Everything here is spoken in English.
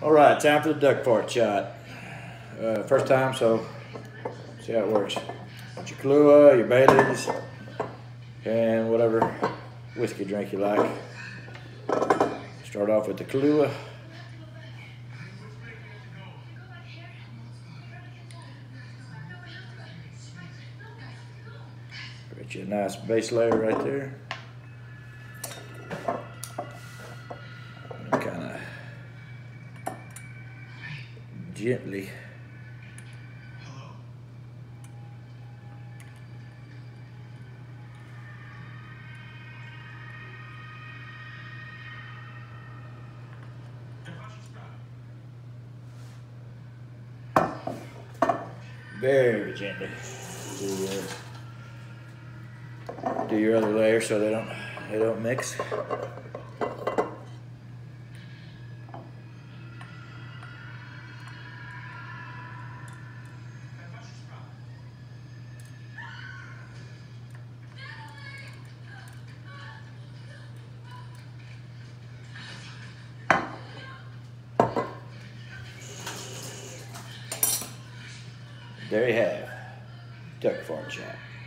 All right, time for the duck fart shot. Uh, first time, so see how it works. Got your Kahlua, your Baileys, and whatever whiskey drink you like. Start off with the Kahlua. Get you a nice base layer right there. Gently. Very gently. Do, do your other layer so they don't they don't mix. There you have duck fart shot.